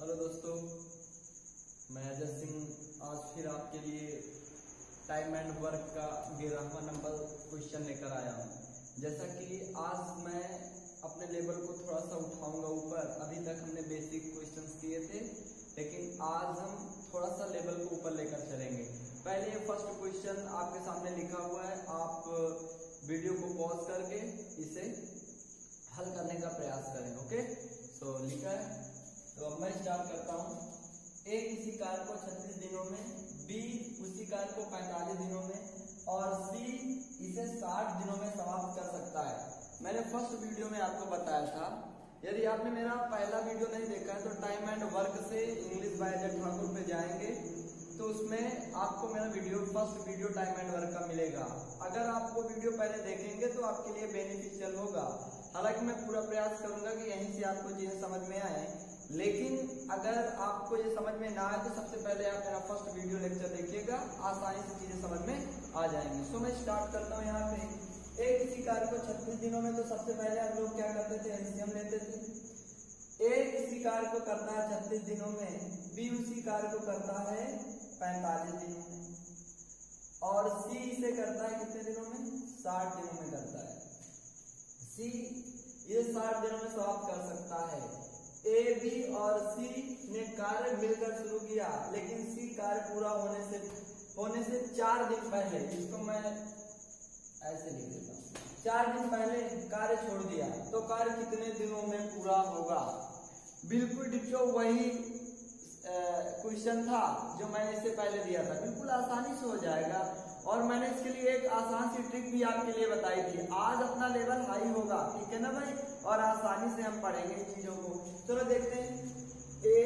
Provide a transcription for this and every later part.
Hello दोस्तों, मैं अजय सिंह। आज फिर आपके लिए टाइम एंड वर्क का ग्यारहवा नंबर क्वेश्चन लेकर आया हूँ। जैसा कि आज मैं अपने लेवल को थोड़ा सा उठाऊँगा ऊपर, अभी तक हमने बेसिक क्वेश्चंस किए थे, लेकिन आज हम थोड़ा सा लेवल को ऊपर लेकर चलेंगे। पहले फ़र्स्ट क्वेश्चन आपके सामने लिखा हुआ है, आप वीडियो को पॉज करके इसे हल करने का प्रयास करें ओके सो लिखा है तो अब मैं स्टार्ट करता हूँ। ए किसी कार को 36 दिनों में बी उसी कार को 45 दिनों में, और सी इसे 60 दिनों में समाप्त कर सकता है। मैंने फ़र्स्ट वीडियो में आपको बताया था। यदि आपने मेरा पहला वीडियो नहीं देखा है तो टाइम एंड वर्क से इंग्लिश बाय ठाकुर पे जाएँगे। तो उसमें आपको मेरा video first video time and work का मिलेगा। अगर आप वो वीडियो पहले देखेंगे तो आपके लिए बेनिफिशियल होगा। हालाँकि मैं पूरा प्रयास करूँगा कि यहीं से आपको चीज़ें समझ में आए। लेकिन अगर आपको ये समझ में ना आए तो सबसे पहले आप मेरा फ़र्स्ट वीडियो लेक्चर देखिएगा। आसानी से चीज़ें समझ में आ जाएँगी। सो मैं स्टार्ट करता हूँ यहाँ पे। एक किसी कार्य को छत्तीस दिनों में तो सबसे पहले हम लोग क्या करते थे? एलसीएम लेते थे। ए किसी कार्य को करता है छत्तीस दिनों में, बी उसी कार्य को करता है पैंतालीस दिनों में। और सी इसे करता है कितने दिनों में? साठ दिनों में करता है। सी ये साठ दिनों में समाप्त कर सकता है। ए बी और सी ने कार्य मिलकर शुरू किया, लेकिन सी कार्य पूरा होने से होने से चार दिन पहले इसको मैं ऐसे लिख देता हूँ, चार दिन पहले कार्य छोड़ दिया तो कार्य कितने दिनों में पूरा होगा? बिल्कुल डिप्टो वही क्वेश्चन था जो मैंने इससे पहले दिया था। बिल्कुल आसानी से हो जाएगा। और मैंने इसके लिए एक आसान सी ट्रिक भी आपके लिए बताई थी। आज अपना लेवल हाई होगा, ठीक है ना भाई? और आसानी से हम पढ़ेंगे इन चीज़ों को। चलो देखते हैं। ए,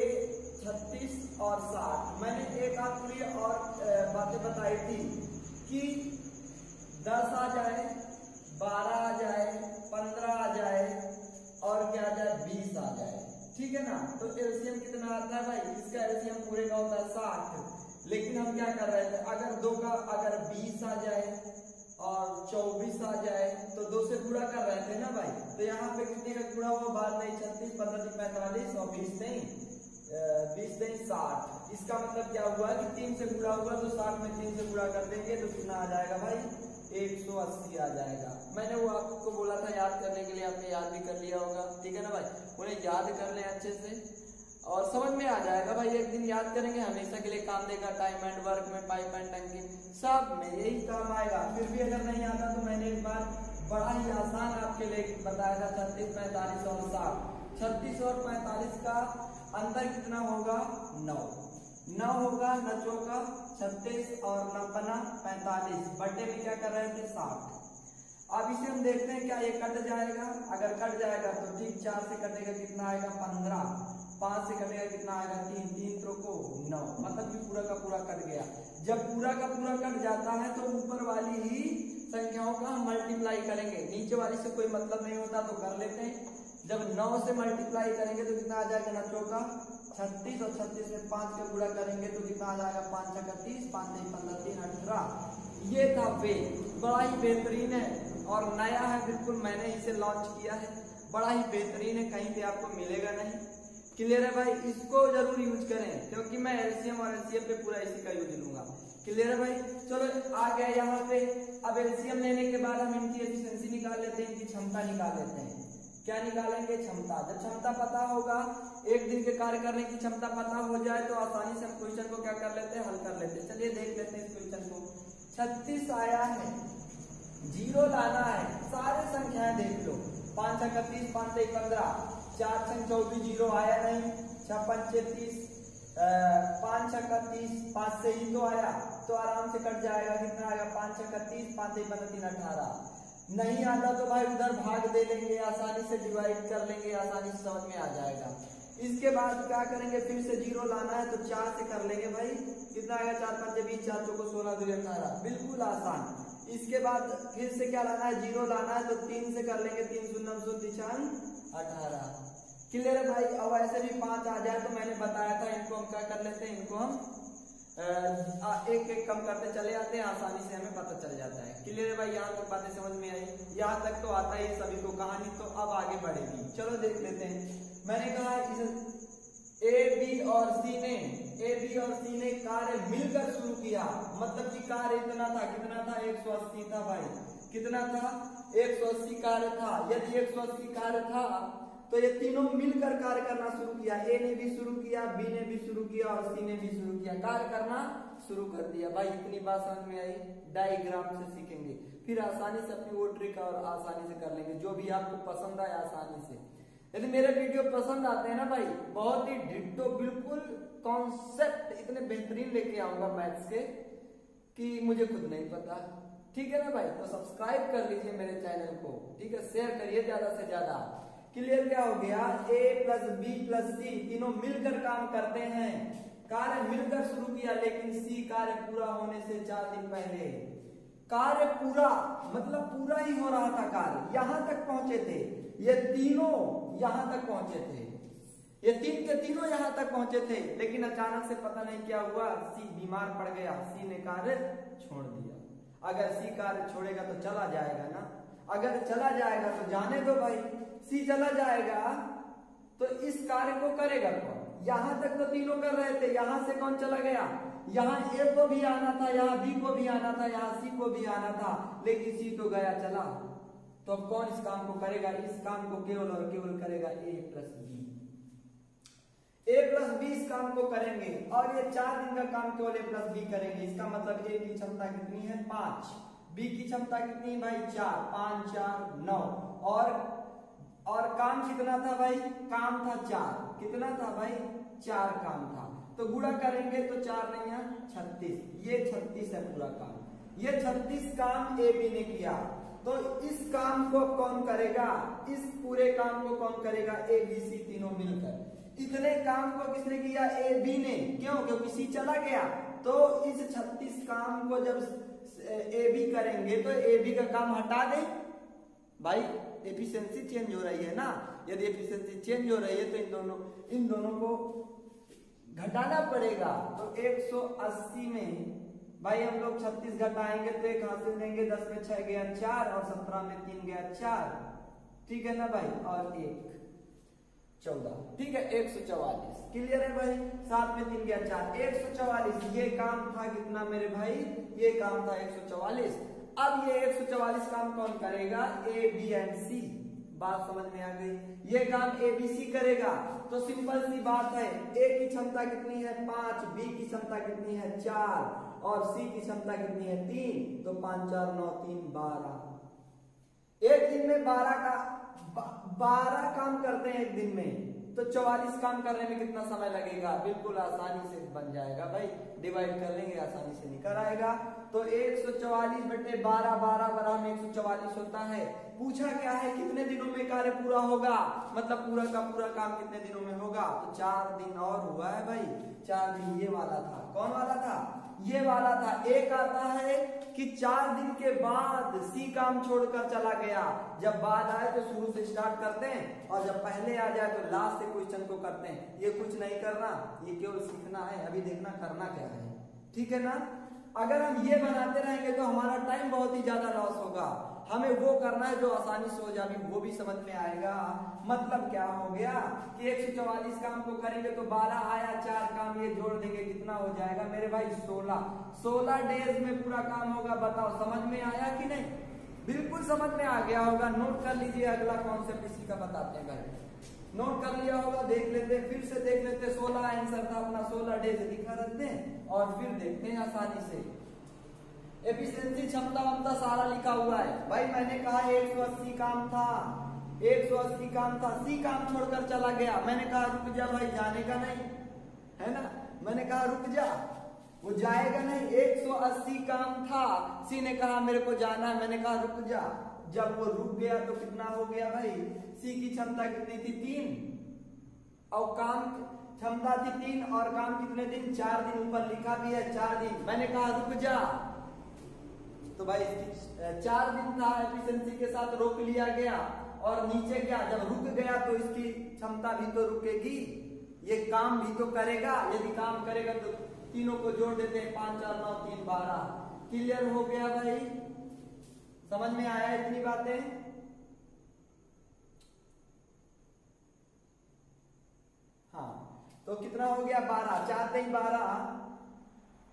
छत्तीस और साठ। मैंने एक आपके लिए और बातें बताई थी कि दस आ जाए, बारह आ जाए, पंद्रह आ जाए और क्या आ जाए, बीस आ जाए। ठीक है ना? तो एलसीएम कितना आता है भाई? इसका एलसीएम पूरे का होता है साठ। लेकिन हम क्या कर रहे थे? अगर दो का अगर बीस आ जाए और चौबीस आ जाए तो दो से पूरा कर रहे थे ना भाई? तो यहाँ पे कितने का पूरा हुआ? बात नहीं, छत्तीस, पंद्रह पैंतालीस और बीस नहीं बीस नहीं, साठ। इसका मतलब क्या हुआ कि तीन से पूरा हुआ तो साठ में तीन से पूरा कर देंगे तो कितना आ जाएगा भाई? एक सौ अस्सी आ जाएगा। मैंने वो आपको बोला था याद करने के लिए, आपने याद भी कर लिया होगा। ठीक है ना भाई? उन्हें याद कर ले अच्छे से। और समझ में आ जाएगा, भाई, एक दिन याद करेंगे, हमेशा के लिए काम देगा टाइम एंड वर्क में पाइप एंड टंकी। सब में यही काम आएगा। फिर भी अगर नहीं आता तो मैंने एक बार बड़ा ही आसान आपके लिए बताया था, छत्तीस पैंतालीस और साठ। छत्तीस और पैंतालीस का अंतर कितना होगा? नौ। नौ होगा नचो का छत्तीस और नपना पैंतालीस। बर्थडे में क्या कर रहे थे? साठ। अब इसे हम देखते हैं क्या ये कट जाएगा। अगर कट जाएगा तो ठीक चार से कटेगा, कितना आएगा? पंद्रह। पाँच से कटेगा कितना आएगा तीन तीन तो को नौ। मतलब कि पूरा का पूरा कट गया। जब पूरा का पूरा कट जाता है तो ऊपर वाली ही संख्याओं का मल्टीप्लाई करेंगे। नीचे वाली से कोई मतलब नहीं होता तो कर लेते हैं। जब नौ से मल्टीप्लाई करेंगे तो कितना आ जाएगा नचो का? छत्तीस, और छत्तीस में पाँच का पूरा करेंगे तो कितना आ जाएगा? पाँच छः तीस पाँच नहीं पंद्रह, तीन अठारह। ये था वे। बड़ा ही बेहतरीन है, और नया है, बिल्कुल मैंने इसे लॉन्च किया है। बड़ा ही बेहतरीन है, कहीं पे आपको मिलेगा नहीं। क्लियर है भाई? इसको ज़रूर यूज़ करें, क्योंकि मैं एलसीएम और एलसीएम पे पूरा इसी का यूज़ लूँगा क्लियर है भाई? चलो, आ गया यहाँ पे। अब एलसीएम लेने के बाद हम इनकी एफिशिएंसी निकाल लेते हैं, इनकी क्षमता निकाल लेते हैं। क्या निकालेंगे? क्षमता। जब क्षमता पता होगा, एक दिन के कार्य करने की क्षमता पता हो जाए तो आसानी से हम क्वेश्चन को क्या कर लेते हैं? हल कर लेते हैं। चलिए देख लेते हैं इस क्वेश्चन को। छत्तीस आया है। ज़ीरो लाना है। सारे संख्याएँ देख लो। पाँच छह, इकतीस, पाँच एक पंद्रह। चार छः चौबीस ज़ीरो आया नहीं, छप्पन छत्तीस पाँच छक्का तीस पाँच से ही तो आया तो आराम से कट जाएगा, कितना आएगा? पाँच छक्का तीस पाँच एक पंद्रह तीन अठारह। नहीं आता तो भाई उधर भाग दे लेंगे, आसानी से डिवाइड कर लेंगे, आसानी से समझ में आ जाएगा। इसके बाद क्या करेंगे? फिर से ज़ीरो लाना है तो चार से कर लेंगे भाई। कितना आएगा? चार पाँच बीस चार चौको सोलह, दो, अठारह। बिल्कुल आसान। इसके बाद फिर से क्या लाना है? ज़ीरो लाना है तो तीन से कर लेंगे, तीन शून्य शून्य अठारह। क्लियर है भाई अब ऐसे भी पाँच आ जाए तो मैंने बताया था इनको हम क्या कर लेते हैं इनको हम आ, एक एक कम करते चले जाते हैं आसानी से हमें पता चल जाता है। क्लियर है भाई यहाँ तक बातें समझ में आई यहाँ तक तो आता ही सभी को कहानी तो अब आगे बढ़ेगी। चलो देख लेते हैं। मैंने कहा इस ए बी और सी ने ए बी और सी ने कार्य मिलकर शुरू किया। मतलब कि कार्य इतना था कितना था? 180 था भाई। कितना था? 180 कार्य था। यदि 180 कार्य था तो ये तीनों मिलकर कार्य करना शुरू किया। ए ने भी शुरू किया बी ने भी शुरू किया और सी ने भी शुरू किया। कार्य करना शुरू कर दिया। भाई, इतनी बात समझ में आई? डायग्राम से सीखेंगे। फिर आसानी से अपनी वो ट्रिक और आसानी से कर लेंगे। जो भी आपको पसंद आए आसानी से। यदि मेरे वीडियो पसंद आते हैं ना भाई, बहुत ही डिट्टो बिल्कुल कॉन्सेप्ट इतने बेहतरीन लेके आऊँगा मैथ्स के कि मुझे खुद नहीं पता। ठीक है ना भाई? तो सब्सक्राइब कर लीजिए मेरे चैनल को। ठीक है? शेयर करिए ज़्यादा से ज़्यादा। क्लियर क्या हो गया? A plus B plus C तीनों मिलकर काम करते हैं। कार्य मिलकर शुरू किया, लेकिन सी कार्य पूरा होने से चार दिन पहले। कार्य पूरा मतलब पूरा ही हो रहा था कार्य। यहाँ तक पहुँचे थे। ये तीनों यहाँ तक पहुँचे थे। ये तीन के तीनों यहाँ तक पहुँचे थे, लेकिन अचानक से पता नहीं क्या हुआ। सी बीमार पड़ गया। सी ने कार्य छोड़ दिया। अगर सी कार्य छोड़ेगा तो चला जाएगा ना। अगर चला जाएगा तो जाने दो भाई। सी चला जाएगा तो इस कार्य को करेगा कौन? यहाँ तक तो तीनों कर रहे थे, यहाँ से कौन चला गया? यहाँ ए को भी आना था, यहाँ बी को भी आना था, यहाँ सी को भी आना था, लेकिन सी तो गया चला। तो अब कौन इस काम को करेगा? इस काम को केवल और केवल करेगा A plus B. A plus B इस काम को करेंगे, और ये चार दिन का काम केवल ए प्लस बी करेंगे। इसका मतलब ए की क्षमता कितनी है? पाँच। बी की क्षमता कितनी है भाई? चार। पाँच, चार, नौ। और और काम कितना था भाई? काम था चार। कितना था भाई? चार काम था। तो गुणा करेंगे तो चार नहीं है, छत्तीस। ये छत्तीस है पूरा काम। ये छत्तीस काम ए बी ने किया। तो इस काम को कौन करेगा? इस पूरे काम को कौन करेगा? ए बी सी तीनों मिलकर। इतने काम को किसने किया? ए बी ने। क्यों? क्योंकि सी चला गया। तो इस 36 काम को जब, ए बी करेंगे तो ए बी का काम हटा दे। भाई एफिशिएंसी चेंज हो रही है ना? यदि एफिशिएंसी चेंज हो रही है तो इन दोनों इन दोनों को घटाना पड़ेगा। तो 180 में भाई हम लोग 36 घटाएँगे तो एक हासिल देंगे 10 में 6 गया 4 और 17 में 3 गया 4 ठीक है ना भाई? और एक चौदह। ठीक है एक सौ चौवालीस। क्लियर है भाई? सात में तीन गया चार एक सौ चौवालीस। ये काम था कितना मेरे भाई? ये काम था एक सौ चौवालीस। अब ये एक सौ चौवालीस काम कौन करेगा? ए बी एंड सी बात समझ में आ गई? ये काम ए बी सी करेगा। तो सिंपल सी बात है ए की क्षमता कितनी है? पाँच। बी की क्षमता कितनी है? चार। और सी की क्षमता कितनी है? तीन। तो पाँच, चार, नौ, तीन, बारह। एक दिन में बारह का बारह काम करते हैं एक दिन में। तो चौवालीस काम करने में कितना समय लगेगा? बिल्कुल आसानी से बन जाएगा भाई। डिवाइड कर लेंगे, आसानी से निकल आएगा। तो एक सौ चौवालीस बटे बारह बारह बराबर सौ चौवालीस होता है। पूछा क्या है? कितने दिनों कार्य पूरा होगा? मतलब पूरा का पूरा काम कितने दिनों में होगा? तो चार दिन और हुआ है भाई। चार दिन ये वाला था। कौन वाला था? ये वाला था। एक आता है कि चार दिन के बाद सी काम छोड़कर चला गया। जब बाद आए तो शुरू से स्टार्ट करते हैं और जब पहले आ जाए तो लास्ट से क्वेश्चन को करते हैं। ये कुछ नहीं करना, ये केवल सीखना है। अभी देखना, करना क्या है। ठीक है ना? अगर हम ये बनाते रहेंगे तो हमारा टाइम बहुत ही ज़्यादा लॉस होगा। हमें वो करना है जो आसानी से हो जाए वो भी समझ में आएगा। मतलब क्या हो गया कि एक सौ चौवालीस काम को करेंगे तो बारह आया, चार काम ये जोड़ देंगे, कितना हो जाएगा? मेरे भाई, सोलह। सोलह डेज़ में पूरा काम होगा, बताओ, समझ में आया कि नहीं? बिल्कुल समझ में आ गया होगा। नोट कर लीजिए, अगला कॉन्सेप्ट इसी का बताते हैं भाई। नोट कर लिया होगा, देख लेते, फिर से देख लेते, सोलह आंसर था अपना, सोलह डेज़ लिखा रहते हैं और फिर देखते हैं आसानी से। एफिशिएंसी क्षमता वमता सारा लिखा हुआ है। भाई, मैंने कहा 180 काम था। 180 काम था। सी काम छोड़कर चला गया। मैंने कहा, रुक जा भाई, जाने का नहीं। है ना? मैंने कहा, रुक जा। वो जाएगा नहीं। 180 काम था। सी ने कहा, मेरे को जाना है। मैंने कहा, रुक जा। जब वो रुक गया तो कितना हो गया भाई? सी की क्षमता कितनी थी? तीन। और काम क्षमता थी तीन और काम कितने दिन? चार दिन ऊपर लिखा भी है, चार दिन। मैंने कहा, रुक जा। तो भाई चार दिन था एफिशिएंसी के साथ रोक लिया गया और नीचे क्या, जब रुक गया तो इसकी क्षमता भी तो रुकेगी, ये काम भी तो करेगा, यदि काम करेगा तो तीनों को जोड़ देते हैं, पाँच, चार, नौ, तीन, बारह। क्लियर हो गया भाई? समझ में आया इतनी बातें? हाँ तो कितना हो गया? बारह, चार तीन बारह।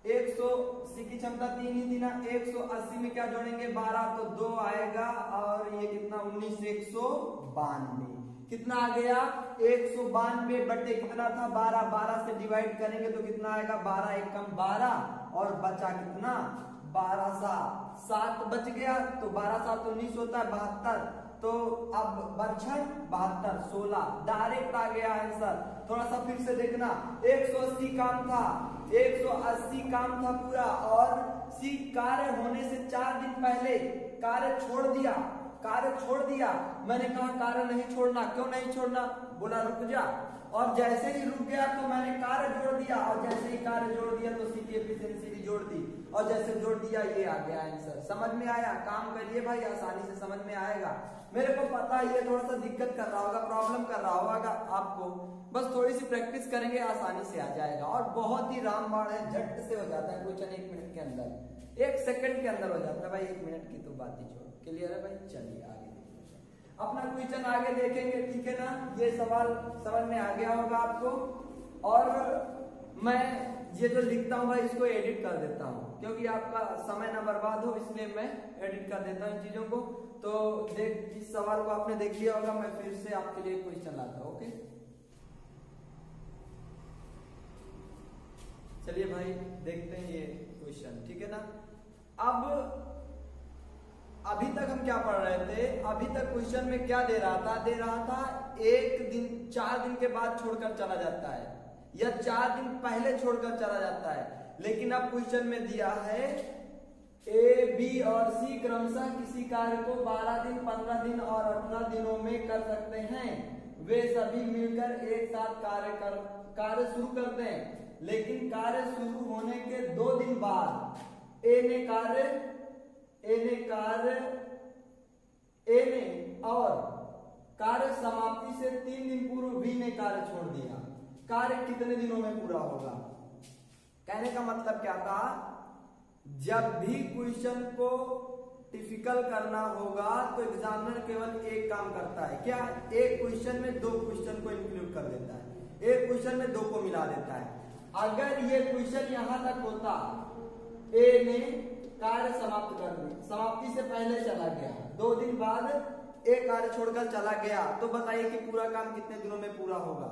एक सौ सी की क्षमता तीन ही थी ना एक सौ अस्सी में क्या जोड़ेंगे? बारह तो दो आएगा, और ये कितना? उन्नीस, एक सौ बानवे। कितना आ गया? एक सौ बानवे बटे कितना था? बारह बारह से डिवाइड करेंगे तो कितना आएगा? बारह, एक कम बारह, और बचा कितना? बारह, सात। सात बच गया तो बारह, सात, उन्नीस होता है, बहत्तर। तो अब बर्छन बहत्तर, सोलह। डायरेक्ट आ गया आंसर थोड़ा सा फिर से देखना। 180 काम था। 180 काम था पूरा और सी कार्य होने से चार दिन पहले कार्य छोड़ दिया। कार्य छोड़ दिया। मैंने कहा, कार्य नहीं छोड़ना, क्यों नहीं छोड़ना? बोला, रुक जा। और जैसे ही रुक गया तो मैंने कार्य जोड़ दिया और जैसे ही कार्य जोड़ दिया तो सी की एफिशिएंसी भी जोड़ दी। और जैसे जोड़ दिया, ये आ गया आंसर समझ में आया? काम करिए भाई, आसानी से समझ में आएगा. मेरे को पता है, ये थोड़ा सा दिक्कत कर रहा होगा प्रॉब्लम कर रहा होगा आपको. बस थोड़ी सी प्रैक्टिस करेंगे, आसानी से आ जाएगा. और बहुत ही रामबाण है, झट से हो जाता है क्वेश्चन एक मिनट के अंदर. एक सेकंड के अंदर हो जाता है भाई, एक मिनट की तो बात ही छोड़. क्लियर है भाई? चलिए आगे अपना क्वेश्चन आगे देखेंगे, ठीक है ना? ये सवाल समझ में आ गया होगा आपको. और मैं ये जो लिखता हूँ भाई, इसको एडिट कर देता हूँ. क्योंकि आपका समय ना बर्बाद हो, इसलिए मैं एडिट कर देता हूँ चीज़ों को। तो देख इस सवाल को आपने देख लिया होगा, मैं फिर से आपके लिए क्वेश्चन लाता हूँ ओके चलिए भाई, देखते हैं ये क्वेश्चन ठीक है ना? अब, अभी तक हम क्या पढ़ रहे थे? अभी तक क्वेश्चन में क्या दे रहा था? दे रहा था, एक दिन, चार दिन के बाद छोड़कर चला जाता है, या चार दिन पहले छोड़कर चला जाता है। लेकिन अब क्वेश्चन में दिया है ए बी और सी क्रमशः किसी कार्य को 12 दिन 15 दिन और 18 दिनों में कर सकते हैं। वे सभी मिलकर एक साथ कार्य कर, कार्य शुरू करते हैं। लेकिन कार्य शुरू होने के दो दिन बाद ए ने कार्य ए ने कार्य ए ने और कार्य समाप्ति से तीन दिन पूर्व बी ने कार्य छोड़ दिया। कार्य कितने दिनों में पूरा होगा? कहने का मतलब क्या था? जब भी क्वेश्चन को टिपिकल करना होगा तो एग्जामिनर केवल एक काम करता है। क्या? एक क्वेश्चन में दो क्वेश्चन को इंक्लूड कर देता है। एक क्वेश्चन में दो को मिला देता है। अगर ये क्वेश्चन यहाँ तक होता ए ने कार्य समाप्त कर दी समाप्ति से पहले चला गया। दो दिन बाद एक कार्य छोड़कर चला गया। तो बताइए कि पूरा काम कितने दिनों में पूरा होगा?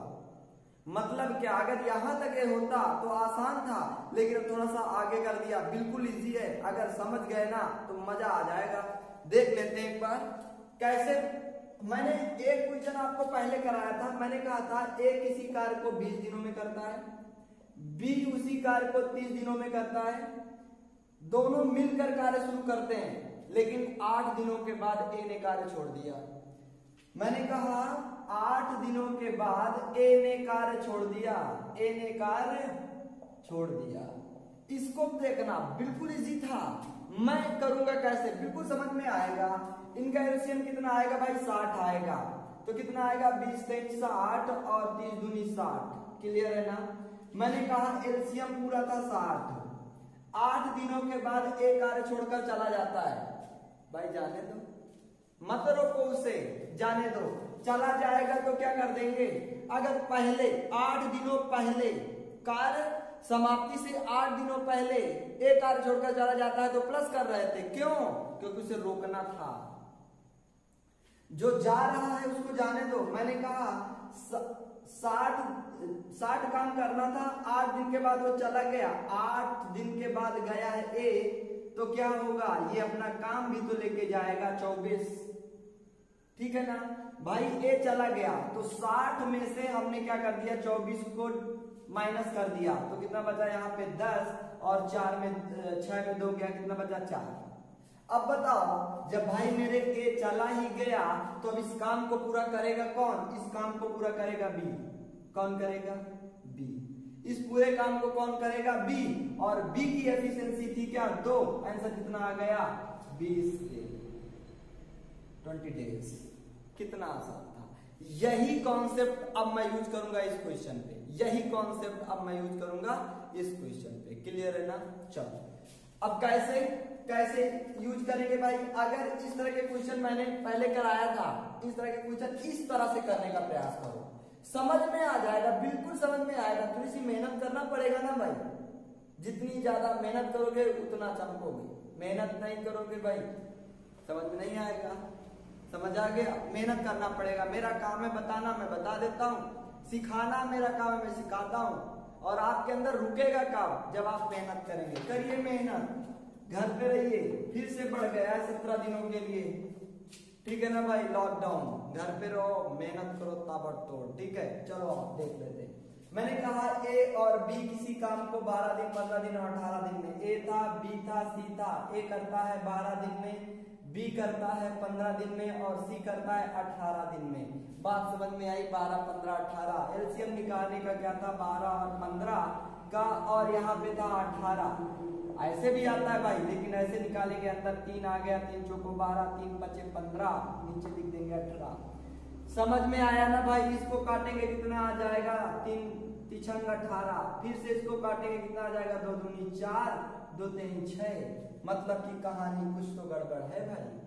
मतलब क्या अगर यहाँ तक ये होता तो आसान था, लेकिन अब थोड़ा सा आगे कर दिया। बिल्कुल इजी है। अगर समझ गए ना तो मज़ा आ जाएगा। देख लेते हैं एक बार। कैसे? मैंने एक क्वेश्चन आपको पहले कराया था। मैंने कहा था ए किसी कार्य को 20 दिनों में करता है बी उसी कार्य को 30 दिनों में करता है। दोनों मिलकर कार्य शुरू करते हैं, लेकिन आठ दिनों के बाद ए ने कार्य छोड़ दिया। मैंने कहा आठ दिनों के बाद ए ने कार्य छोड़ दिया। ए ने कार्य छोड़ दिया। इसको देखना बिल्कुल इजी था। मैं करूँगा कैसे? बिल्कुल समझ में आएगा। इनका एलसीएम कितना आएगा भाई? साठ आएगा। तो कितना आएगा? बीस, तेईस, साठ और तीस दूनी साठ। क्लियर है ना? मैंने कहा एलसीएम पूरा था साठ। आठ दिनों के बाद एक कार्य छोड़कर चला जाता है। भाई जाने दो। मत रोको उसे। जाने दो। चला जाएगा तो क्या कर देंगे? अगर पहले, आठ दिनों पहले कार्य समाप्ति से आठ दिनों पहले एक कार्य छोड़कर चला जाता है तो प्लस कर रहे थे। क्यों? क्योंकि उसे रोकना था। जो जा रहा है उसको जाने दो। मैंने कहा साठ साठ काम करना था, आठ दिन के बाद वो चला गया। आठ दिन के बाद गया है ए तो क्या होगा? ये अपना काम भी तो लेके जाएगा चौबीस। ठीक है ना? भाई ए चला गया। तो साठ में से हमने क्या कर दिया? चौबीस को माइनस कर दिया। तो कितना बचा यहाँ पे? दस। और चार में छह में दो गया। कितना बचा? चार। अब बताओ, जब भाई मेरे ए चला ही गया तो अब इस काम को पूरा करेगा कौन? इस काम को पूरा करेगा बी कौन करेगा? बी इस पूरे काम को कौन करेगा? बी और बी की एफिशिएंसी थी क्या? दो। आंसर कितना आ गया? बीस ट्वेंटी डेज़ कितना आसान था। यही कॉन्सेप्ट अब मैं यूज़ करूँगा इस क्वेश्चन पे। यही कॉन्सेप्ट अब मैं यूज़ करूँगा इस क्वेश्चन पे। क्लियर है ना? चलो। अब कैसे कैसे यूज़ करेंगे भाई? अगर इस तरह के क्वेश्चन मैंने पहले कराया था, इस तरह के क्वेश्चन इस तरह से करने का प्रयास करो। समझ में आ जाएगा, बिल्कुल समझ में आएगा। थोड़ी सी मेहनत करना पड़ेगा ना भाई? जितनी ज़्यादा मेहनत करोगे, उतना चमकोगे। मेहनत नहीं करोगे भाई, समझ में नहीं आएगा। समझ आ गया? मेहनत करना पड़ेगा। मेरा काम है बताना, मैं बता देता हूँ। सिखाना, मेरा काम है, मैं सिखाता हूँ। और आपके अंदर रुकेगा काम जब आप मेहनत करेंगे। करिए मेहनत। घर पे रहिए, फिर से बढ़ गया है सत्रह दिनों के लिए। ठीक है ना भाई? लॉकडाउन घर पे रहो, मेहनत करो, ताबड़तोड़। ठीक है? चलो, आप देख लेते मैंने कहा ए और बी किसी काम को 12 दिन 15 दिन और 18 दिन में। ए था बी था सी था। ए करता है 12 दिन में। बी करता है 15 दिन में और सी करता है 18 दिन में। बात समझ में आई? 12 15 18 एलसीएम निकालने का क्या था? 12 और 15 का और यहाँ पे था 18 ऐसे भी आता है भाई, लेकिन ऐसे निकालेंगे, अंदर तीन आ गया, तीन चौको बारह, तीन पचे पंद्रह, नीचे लिख देंगे अठारह। समझ में आया ना भाई? इसको काटेंगे कितना आ जाएगा? तीन, तिछंग अठारह। फिर से इसको काटेंगे, कितना आ जाएगा? दो दूनी चार। दो तीन छह मतलब की कहानी कुछ तो गड़बड़ है भाई।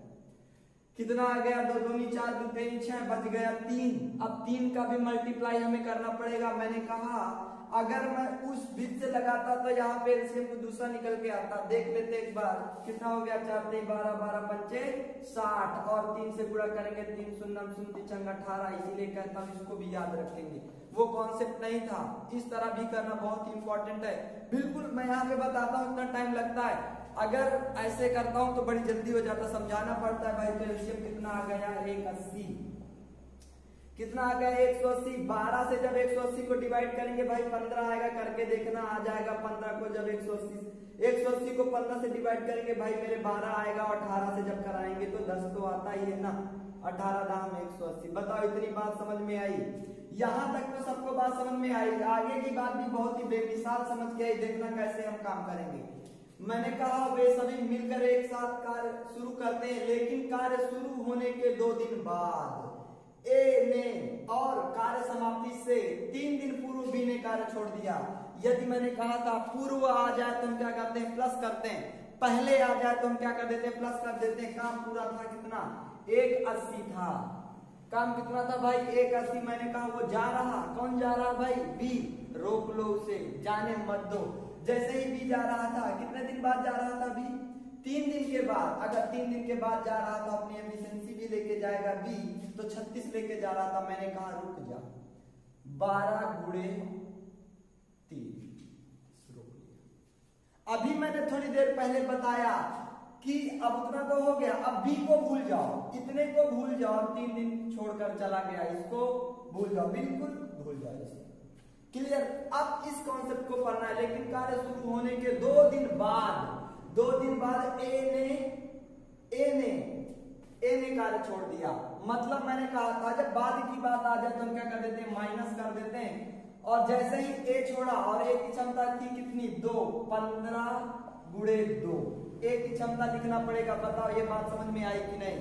कितना आ गया? दो दूनी चार, दो तीन छह बच गया तीन। अब तीन का भी मल्टीप्लाई हमें करना पड़ेगा। मैंने कहा अगर मैं उस बीच से लगाता तो यहाँ पे एलसीएम को दूसरा निकल के आता। देख लेते एक बार, कितना हो गया? चार तीन, बारह बारह, पंचे, साठ। और तीन से पूरा करेंगे, तीन शून्य शून्य चंग अठारह। इसीलिए कहता हूँ, इसको भी याद रखेंगे। वो कॉन्सेप्ट नहीं था। इस तरह भी करना बहुत इंपॉर्टेंट है। बिल्कुल मैं यहाँ पे बताता हूँ, इतना टाइम लगता है। अगर ऐसे करता हूँ तो बड़ी जल्दी हो जाता। समझाना पड़ता है भाई तो एलसीएम कितना आ गया? एक अस्सी। कितना आ गया? एक सौ अस्सी। बारह से जब एक सौ अस्सी को डिवाइड करेंगे भाई, पंद्रह आएगा, करके देखना, आ जाएगा पंद्रह को जब एक सौ अस्सी। एक सौ अस्सी को पंद्रह से डिवाइड करेंगे भाई, मेरे बारह आएगा और अठारह से जब कराएँगे तो दस तो आता ही है ना। अठारह दाम एक सौ अस्सी। बताओ, इतनी बात समझ में आई? यहाँ तक तो सबको बात समझ में आई। आगे की बात भी बहुत ही बेमिसाल समझ के आई। देखना कैसे हम काम करेंगे। मैंने कहा, वे सभी मिलकर एक साथ कार्य शुरू करते हैं, लेकिन कार्य शुरू होने के दो दिन बाद। ए ने और कार्य समाप्ति से तीन दिन पूर्व बी ने कार्य छोड़ दिया। यदि मैंने कहा था, पूर्व आ जाए तो हम क्या करते हैं? प्लस करते हैं। पहले आ जाए तो हम क्या कर देते हैं? प्लस कर देते हैं। काम पूरा था कितना? एक अस्सी था। काम कितना था भाई? एक अस्सी। मैंने कहा, वो जा रहा। कौन जा रहा भाई? बी। रोक लो उसे। जाने मत दो। जैसे ही बी जा रहा था, कितने दिन बाद जा रहा था बी? तीन दिन के बाद, अगर तीन दिन के बाद जा रहा था, अपनी एफिशिएंसी भी लेके जाएगा बी तो छत्तीस लेके जा रहा था, मैंने कहा, रुक जा। बारह गुड़े तीन। अभी मैंने थोड़ी देर पहले बताया कि अब उतना तो हो गया, अब बी को भूल जाओ। इतने को भूल जाओ, तीन दिन छोड़कर चला गया, इसको भूल जाओ। बिल्कुल भूल जाओ क्लियर अब इस कॉन्सेप्ट को पढ़ना है, लेकिन कार्य शुरू होने के दो दिन बाद दो दिन बाद ए ने ए ने ए ने कार्य छोड़ दिया। मतलब मैंने कहा था, जब बाद की बात आ जाए तो हम क्या कर देते हैं? माइनस कर देते हैं। और जैसे ही ए छोड़ा और ए की क्षमता थी कितनी? दो। पंद्रह गुड़े दो। ए की क्षमता लिखना पड़ेगा, बताओ ये बात समझ में आई कि नहीं?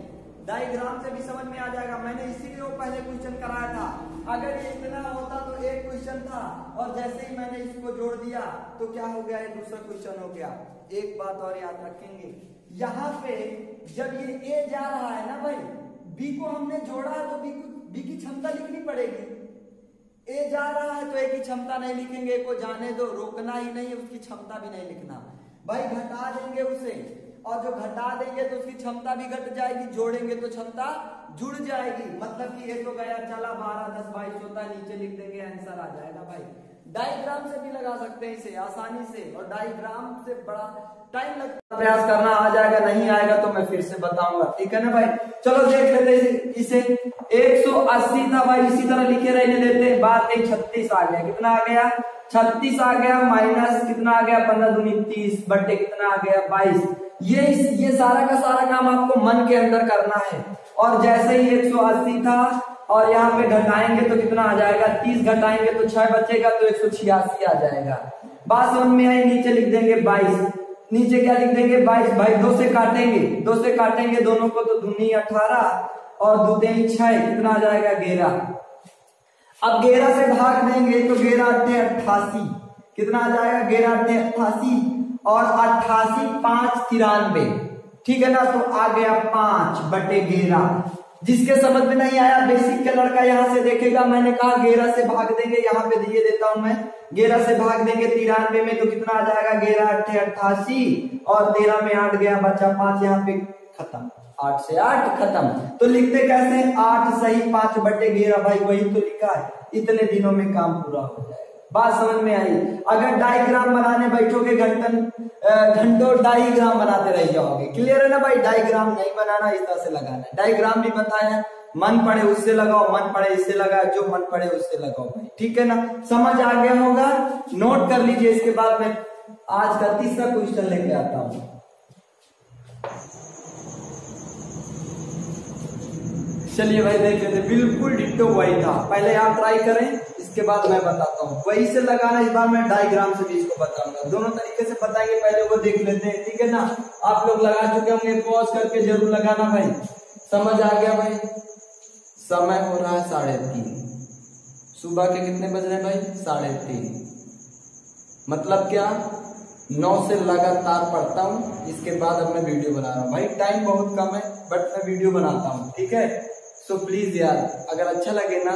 डायग्राम से भी समझ में आ जाएगा। मैंने इसीलिए वो पहले क्वेश्चन कराया था। अगर ये इतना होता तो एक क्वेश्चन था, और जैसे ही मैंने इसको जोड़ दिया तो क्या हो गया? दूसरा क्वेश्चन हो गया। एक बात और याद रखेंगे। यहाँ पे जब ये ए जा रहा है ना भाई बी को हमने जोड़ा है तो बी बी की क्षमता लिखनी पड़ेगी। ए जा रहा है तो ए की क्षमता नहीं लिखेंगे। को जाने दो, रोकना ही नहीं, उसकी क्षमता भी नहीं लिखना। भाई घटा देंगे उसे। और जो घटा देंगे तो उसकी क्षमता भी घट जाएगी, जोड़ेंगे तो क्षमता जुड़ जाएगी। मतलब कि ये तो गया, चला बारह, दस, बाईस होता है नीचे लिख देंगे आंसर आ जाएगा भाई। डायग्राम से भी लगा सकते हैं इसे, आसानी से। और डायग्राम से बड़ा टाइम लगता प्रयास करना आ जाएगा, नहीं आएगा तो मैं फिर से बताऊँगा। ठीक है ना भाई? चलो देख लेते इसे। 180 था भाई, इसी तरह लिखे रहने देते बात एक छत्तीस आ गया। कितना आ गया? छत्तीस आ गया माइनस कितना आ गया? पंद्रह दूनी तीस, बटे कितना आ गया? बाईस। ये ये सारा का सारा काम आपको मन के अंदर करना है। और जैसे ही 180 था, और यहाँ पे घटाएँगे तो कितना आ जाएगा? 30 घटाएँगे तो छह बचेगा तो एक आ जाएगा। बात समझ में आई? नीचे लिख देंगे 22 नीचे क्या लिख देंगे? 22 भाई, दो से काटेंगे। दो से काटेंगे दोनों को तो दुनी अठारह, और दो तीन छह, कितना आ जाएगा? ग्यारह। अब ग्यारह से भाग देंगे तो ग्यारह अट्ठे अट्ठासी। कितना आ जाएगा? ग्यारह अट्ठे अट्ठासी। और अट्ठासी पाँच तिरानवे। ठीक है ना? तो आ गया पाँच बटे ग्यारह। जिसके समझ में नहीं आया, बेसिक के लड़का यहाँ से देखेगा। मैंने कहा गेरा से भाग देंगे, यहाँ पे दिए देता हूँ मैं। गेरा से भाग देंगे तिरानवे में तो कितना आ जाएगा? गेरा अट्ठे अट्ठासी। और तेरह में आठ गया बच्चा पाँच, यहाँ पे खत्म। आठ से आठ खत्म। तो लिखते कैसे? आठ सही, पाँच बटे गेरा भाई, वही तो लिखा है। इतने दिनों में काम पूरा हो जाएगा। बात समझ में आई? अगर डायग्राम बनाने बैठोगे घंटन घंटों डायग्राम बनाते रह जाओगे। क्लियर है ना भाई? डायग्राम नहीं बनाना इस तरह से लगाना। डायग्राम भी बताया मन पड़े उससे लगाओ, मन पड़े इससे लगाओ, जो मन पड़े उससे लगाओ भाई। ठीक है ना? समझ आ गया होगा? नोट कर लीजिए, इसके बाद में आज का तीसरा क्वेश्चन लेके आता हूँ। चलिए भाई, देख लेते बिल्कुल डिट्टो वही था। पहले आप ट्राई करें। इसके बाद मैं बताता हूँ। वही से लगाना, इस बार मैं डायग्राम से भी इसको बताऊँगा। दोनों तरीके से बताएँगे, पहले वो देख लेते हैं, ठीक है ना? आप लोग लगा चुके होंगे पॉज करके ज़रूर लगाना भाई। समझ आ गया भाई? समय हो रहा है साढ़े तीन। सुबह के कितने बज रहे भाई? साढ़े तीन। मतलब क्या? नौ से लगातार पढ़ता हूँ, इसके बाद अब मैं वीडियो बना रहा हूँ। भाई टाइम बहुत कम है बट मैं वीडियो बनाता हूँ, ठीक है? सो प्लीज़ यार, अगर अच्छा लगे ना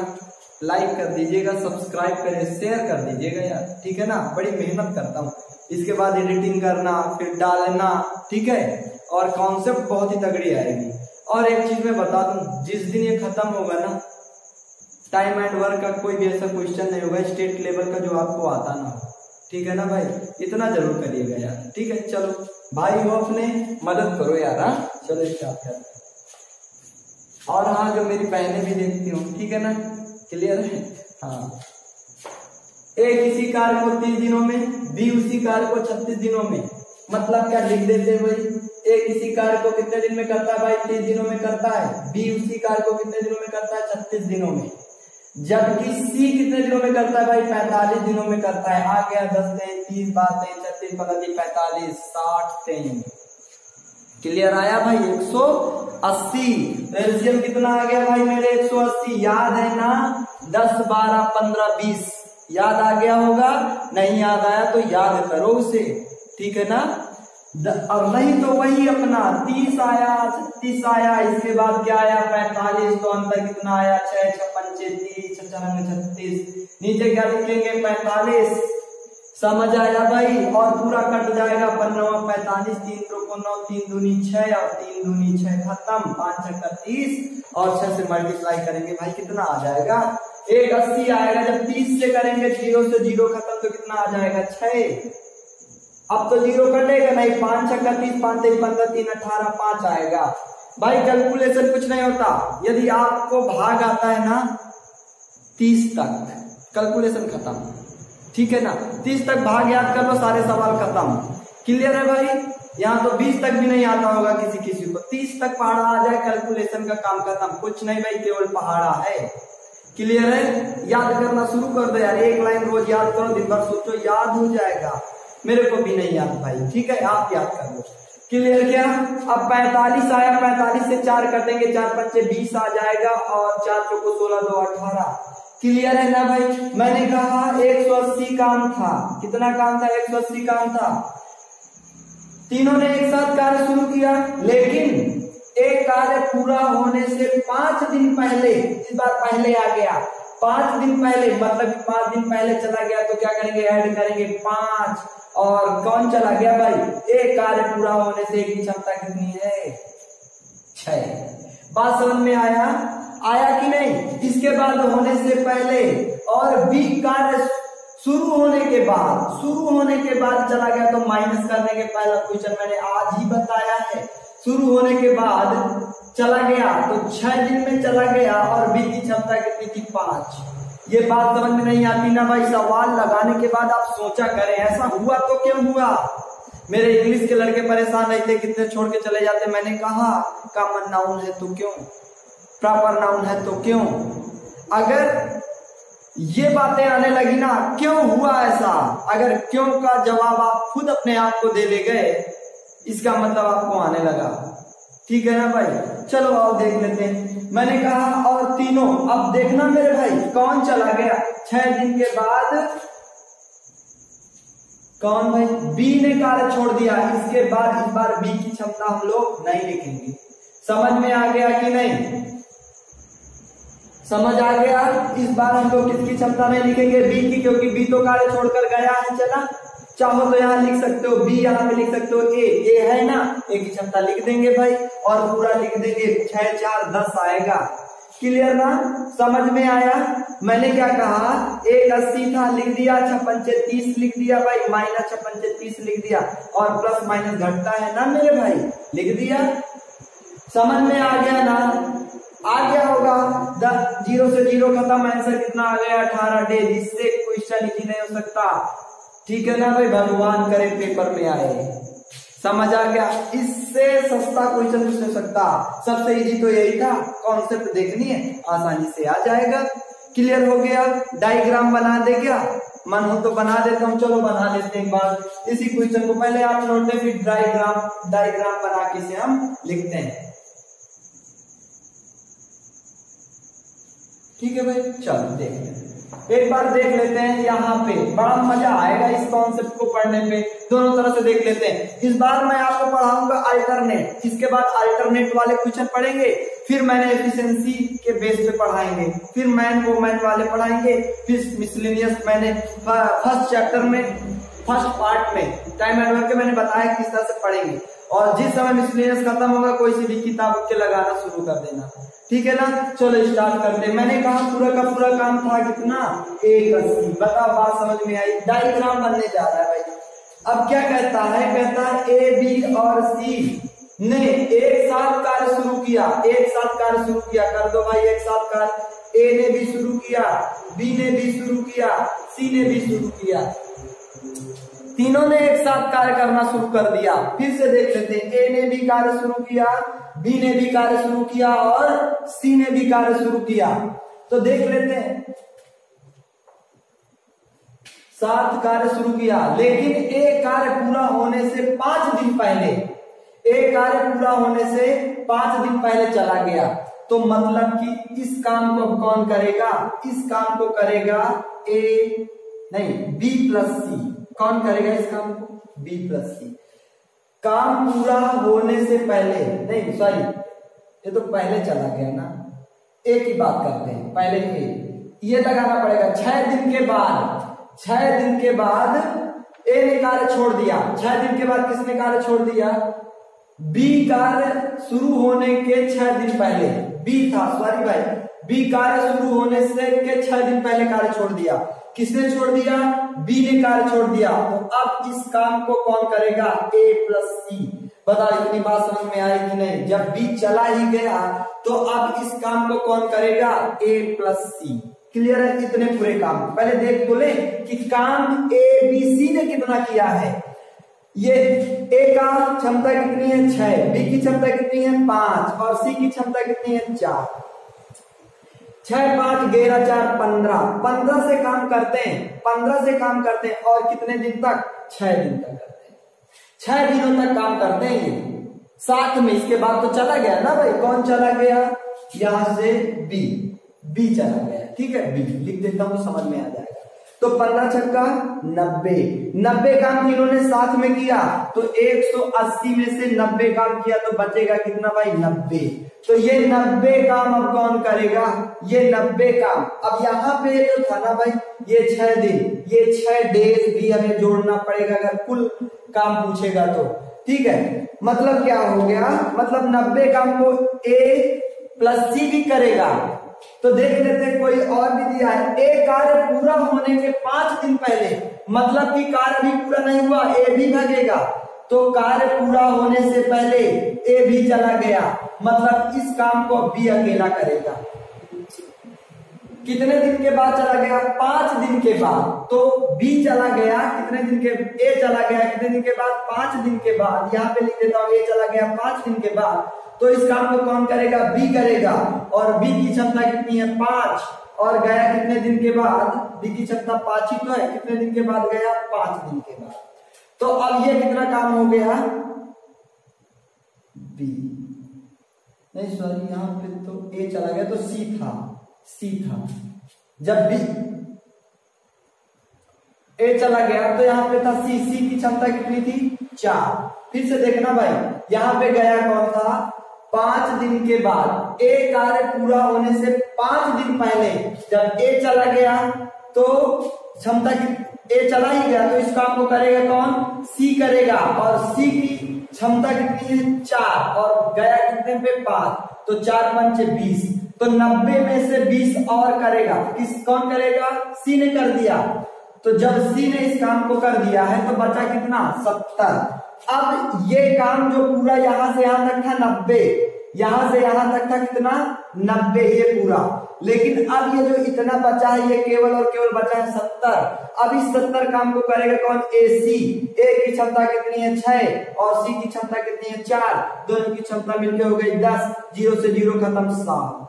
लाइक कर दीजिएगा, सब्सक्राइब करें शेयर कर दीजिएगा यार। ठीक है ना? बड़ी मेहनत करता हूँ। इसके बाद एडिटिंग करना, फिर डालना, ठीक है? और कॉन्सेप्ट बहुत ही तगड़ी आएगी। और एक चीज़ मैं बता दूँ, जिस दिन ये खत्म होगा ना टाइम एंड वर्क का कोई भी ऐसा क्वेश्चन नहीं होगा स्टेट लेवल का जो आपको आता ना हो। ठीक है ना भाई? इतना ज़रूर करिएगा यार। ठीक है? चलो। भाई हो अपने, मदद करो यार हाँ? चलो स्टार्ट और हाँ जो मेरी बहनें भी देखती हूँ, ठीक है ना? क्लियर है? हाँ। ए किसी कार्य को तीस दिनों में बी उसी कार्य को छत्तीस दिनों में। मतलब क्या लिख देते भाई? ए किसी कार्य को कितने दिन में करता है भाई? तीस दिनों में करता है। बी उसी कार्य को कितने दिनों में करता है? छत्तीस दिनों में। जबकि सी कितने दिनों में करता है भाई? पैंतालीस दिनों में करता है। आ गया दस दिन तीस बात तेईस छत्तीस पचास पैंतालीस, साठ, तेईस। क्लियर आया भाई? 180 एलसीएम कितना आ गया भाई मेरे? 180 याद है ना? 10 12 15 20 याद आ गया होगा? नहीं याद आया तो याद करो उसे। ठीक है ना? और नहीं तो वही अपना तीस आया, छत्तीस आया। इसके बाद क्या आया? पैंतालीस। तो अंतर कितना आया? छह, छप्पन तीस छत्तीस। नीचे क्या लिखेंगे? पैंतालीस। समझ आया भाई, और पूरा कट जाएगा। पन्नवा पैतालीस, तीन दो को नौ, तीन दूनी छह, और तीन दूनी छह खत्म। पाँच छक्का तीस, और छह से मल्टीप्लाई करेंगे भाई, कितना आ जाएगा? एक अस्सी आएगा। जब तीस से करेंगे, ज़ीरो से ज़ीरो खत्म तो कितना आ जाएगा? छह। अब तो ज़ीरो कटेगा नहीं। पाँच छक्का तीस, पाँच तेईस, पंद्रह, तीन, अठारह, पाँच आएगा। भाई कैलकुलेशन कुछ नहीं होता। यदि आपको भाग आता है ना, तीस तक। कैलकुलेशन खत्म। ठीक है ना? तीस तक भाग याद कर लो, सारे सवाल खत्म। क्लियर है भाई? यहाँ तो बीस तक भी नहीं आता होगा किसी किसी को। तीस तक पहाड़ा आ जाए कैलकुलेशन का काम खत्म। कुछ नहीं भाई, केवल पहाड़ा है। क्लियर है? याद करना शुरू कर दो यार। एक लाइन रोज याद करो, दिन भर सोचो, याद हो जाएगा। मेरे को भी नहीं याद भाई, ठीक है? आप याद कर लो। क्लियर क्या? अब 45 आया 45 से चार कटेंगे, चार पच्चे बीस आ जाएगा और चार चौको सोलह दो अठारह। क्लियर है ना भाई? मैंने कहा 180 काम था। कितना काम था? 180 काम था। तीनों ने एक साथ कार्य शुरू किया, लेकिन एक कार्य पूरा होने से पाँच दिन पहले, इस बार पहले आ गया। पाँच दिन पहले मतलब पाँच दिन पहले चला गया तो क्या करेंगे? ऐड करेंगे पाँच। और कौन चला गया भाई? एक कार्य पूरा होने से एक क्षमता कितनी है? छह। बात समझ में आया। आया कि नहीं? इसके बाद होने से पहले और बी कार्य शुरू होने के बाद, शुरू होने के बाद चला गया तो माइनस करने के पहला क्वेश्चन मैंने आज ही बताया है। शुरू होने के बाद चला गया तो छह दिन में चला गया और बी की क्षमता कितनी थी? पाँच। ये बात समझ में नहीं आती ना भाई, सवाल लगाने के बाद आप सोचा करें, ऐसा हुआ तो क्यों हुआ? मेरे इंग्लिश के लड़के परेशान रहते, कितने छोड़ के चले जाते? मैंने कहा कॉमन नाउन है तो क्यों? प्रॉपर नाउन है तो क्यों? अगर ये बातें आने लगी ना, क्यों हुआ ऐसा? अगर क्यों का जवाब आप खुद अपने आप को दे ले गए, इसका मतलब आपको आने लगा। ठीक है ना भाई? चलो आओ देख लेते हैं। मैंने कहा, और तीनों, अब देखना मेरे भाई, कौन चला गया? छह दिन के बाद कौन भाई? बी ने कार्य छोड़ दिया। इसके बाद इस बार बी की क्षमता हम लोग नहीं लिखेंगे। समझ में आ गया कि नहीं? समझ आ गया? इस बार हम लोग किसकी क्षमता में लिखेंगे? बी की, क्योंकि बी तो कार्य छोड़कर गया है, चला। चाहो तो यहाँ लिख सकते हो बी यहाँ पे लिख सकते हो ए ए है ना? ए की क्षमता लिख देंगे भाई, और पूरा लिख देंगे। छह चार, दस आएगा। क्लियर ना? समझ में आया? मैंने क्या कहा? एक अस्सी था, लिख दिया। छप्पन से तीस लिख दिया भाई, माइनस छप्पन से तीस लिख दिया। और प्लस माइनस घटता है ना मेरे भाई? लिख दिया। समझ में आ गया ना? आ गया होगा। दस ज़ीरो से ज़ीरो खत्म, आंसर कितना आ गया? अठारह डे इससे क्वेश्चन इजी नहीं हो सकता। ठीक है ना भाई? भगवान करे पेपर में आए। समझ आ गया? इससे सस्ता क्वेश्चन कुछ नहीं सकता। सबसे इजी तो यही था। कॉन्सेप्ट देखनी है। आसानी से आ जाएगा। क्लियर हो गया? डायग्राम बना दे क्या? मन हो तो बना देता हूँ। चलो बना लेते हैं बात इसी क्वेश्चन को पहले आप नोटे फिर डायग्राम डायग्राम बना के से हम लिखते हैं। ठीक है भाई, चलो देख लेते एक बार देख लेते हैं यहाँ पे। बड़ा मज़ा आएगा इस कॉन्सेप्ट को पढ़ने पे। दोनों तरह से देख लेते हैं। इस बार मैं आपको पढ़ाऊँगा अल्टरनेट इसके बाद अल्टरनेट वाले क्वेश्चन पढ़ेंगे। फिर मैंने एफिशिएंसी के बेस पे पढ़ाएँगे। फिर मैन वोमैन वाले पढ़ाएँगे। फिर मिसलिनियस मैंने फ़र्स्ट चैप्टर में फ़र्स्ट पार्ट में टाइम एंड वर्क मैंने बताया किस तरह से पढ़ेंगे। और जिस समय मिसलिनियस खत्म होगा, कोई सी भी किताब के लगाना शुरू कर देना। ठीक है ना? चलो स्टार्ट करते मैंने कहा, पूरा का पूरा काम था कितना? एक अस्सी बताओ बात समझ में आई? डायग्राम बनने जा रहा है भाई। अब क्या कहता है? कहता है ए बी और सी ने एक साथ कार्य शुरू किया। एक साथ कार्य शुरू किया। कर दो भाई, एक साथ कार्य। ए ने भी शुरू किया बी ने भी शुरू किया सी ने भी शुरू किया। तीनों ने एक साथ कार्य करना शुरू कर दिया। फिर से देख लेते हैं ए ने भी कार्य शुरू किया बी ने भी कार्य शुरू किया और सी ने भी कार्य शुरू किया। तो देख लेते हैं। सात कार्य शुरू किया, लेकिन एक कार्य पूरा होने से पाँच दिन पहले एक कार्य पूरा होने से पाँच दिन पहले चला गया। तो मतलब कि इस काम को कौन करेगा? इस काम को करेगा ए नहीं बी प्लस सी कौन करेगा इस काम को? बी प्लस सी काम पूरा होने से पहले, नहीं सॉरी ये तो पहले चला गया ना। एक ही बात करते हैं, पहले ए ये लगाना पड़ेगा। छह दिन के बाद, छह दिन के बाद ए ने कार्य छोड़ दिया। छह दिन के बाद किसने कार्य छोड़ दिया? बी कार्य शुरू होने के छह दिन पहले। बी था सॉरी भाई। बी कार्य शुरू होने से के छह दिन पहले कार्य छोड़ दिया। किसने छोड़ दिया? बी ने कार्य छोड़ दिया तो अब इस काम को कौन करेगा? ए प्लस सी बताओ इतनी बात समझ में आई कि नहीं? जब बी चला ही गया तो अब इस काम को कौन करेगा? ए प्लस सी क्लियर है इतने पूरे काम? पहले देख बोले कि काम ए बी सी ने कितना किया है। ये ए का क्षमता कितनी है? छह। बी की क्षमता कितनी है? पाँच। और सी की क्षमता कितनी है? चार। छह, पाँच, ग्यारह, चार, पंद्रह। पंद्रह से काम करते हैं, पंद्रह से काम करते हैं, और कितने दिन तक? छह दिन तक करते हैं। छह दिनों तक काम करते हैं साथ में इसके बाद तो चला गया ना भाई? कौन चला गया? यहाँ से बी। बी चला गया। ठीक है? बी। लिख देता हूँ, समझ में आ जाएगा। तो पंद्रह छक्का नब्बे। नब्बे काम तीनों ने साथ में किया तो 180 में से नब्बे काम किया तो बचेगा कितना भाई? नब्बे। तो ये नब्बे काम अब कौन करेगा? ये नब्बे काम। अब यहाँ पे जो था ना भाई, ये छह दिन। ये छह डेज़ भी हमें जोड़ना पड़ेगा, अगर कुल काम पूछेगा तो। ठीक है? मतलब क्या हो गया? मतलब नब्बे काम को ए प्लस सी भी करेगा। तो देख लेते हैं, कोई और भी दिया है। ए कार्य पूरा होने के पाँच दिन पहले मतलब कि कार्य भी पूरा नहीं हुआ, ए भी भागेगा। तो कार्य पूरा होने से पहले ए भी चला गया मतलब इस काम को बी अकेला करेगा। कितने दिन के बाद चला गया? पाँच दिन के बाद। तो बी चला गया, कितने दिन के, ए चला गया, कितने दिन के बाद? पाँच दिन के बाद। यहाँ पे लिख देता हूँ, ए चला गया, पाँच दिन के बाद। तो इस काम को कौन करेगा? बी करेगा। और बी की क्षमता कितनी है? पाँच। और गया कितने दिन के बाद? बी की क्षमता पाँच ही तो है। कितने दिन के बाद गया? पाँच दिन के बाद। तो अब ये कितना काम हो गया? बी। नहीं सॉरी यहाँ पे तो ए चला गया तो सी था। सी था। जब बी ए चला गया तो यहाँ पे था सी सी की क्षमता कितनी थी? चार। फिर से देखना भाई, यहाँ पे गया कौन था? पाँच दिन के बाद ए कार्य पूरा होने से पाँच दिन पहले जब ए चला गया तो क्षमता की ए चला ही गया तो इस काम को करेगा कौन? सी करेगा। और सी की क्षमता कितनी है? चार। और गया कितने पे? पाँच। तो चार पंच बीस। तो नब्बे में से बीस और करेगा। किस कौन करेगा? सी ने कर दिया। तो जब सी ने इस काम को कर दिया है तो बचा कितना? सत्तर। अब ये काम जो पूरा यहाँ से यहाँ तक था, नब्बे। यहाँ से यहाँ तक था कितना? नब्बे ये पूरा। लेकिन अब ये जो इतना बचा है, ये केवल और केवल बचा है सत्तर। अब इस सत्तर काम को करेगा कौन? ए सी ए की क्षमता कितनी है? छह। और सी की क्षमता कितनी है? चार। दोनों की क्षमता मिलकर हो गई दस। ज़ीरो से ज़ीरो खत्म सात।